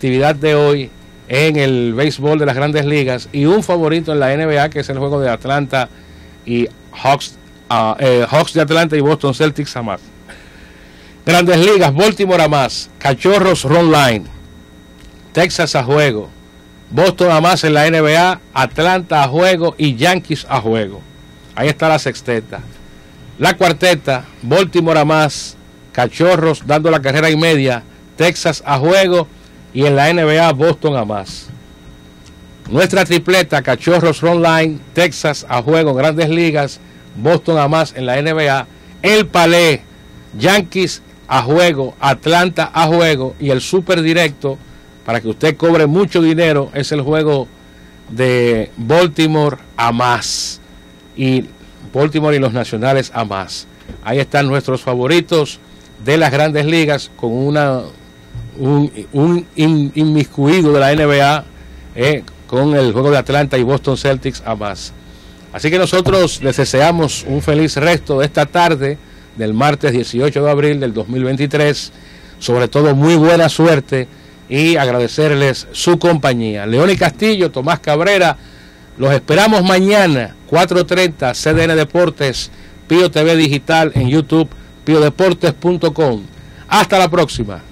actividad de hoy en el béisbol de las grandes ligas y un favorito en la NBA que es el juego de Atlanta y Hawks, ah, eh, Hawks de Atlanta y Boston Celtics a más. Grandes ligas, Baltimore a más, Cachorros Ron Line, Texas a juego, Boston a más en la NBA, Atlanta a juego. Y Yankees a juego. Ahí está la sexteta. La cuarteta, Baltimore a más, Cachorros dando la carrera y media, Texas a juego y en la NBA Boston a más. Nuestra tripleta, Cachorros Line, Texas a juego, Grandes Ligas, Boston a más en la NBA, El Palé, Yankees a juego, Atlanta a juego y el super directo para que usted cobre mucho dinero es el juego de Baltimore a más y Baltimore y los nacionales a más. Ahí están nuestros favoritos de las grandes ligas con una un, inmiscuido de la NBA eh, con el juego de Atlanta y Boston Celtics a más. Así que nosotros les deseamos un feliz resto de esta tarde del martes 18 de abril del 2023. Sobre todo muy buena suerte y agradecerles su compañía. León y Castillo, Tomás Cabrera, los esperamos mañana, 4.30, CDN Deportes, Pío TV Digital en YouTube, piodeportes.com. Hasta la próxima.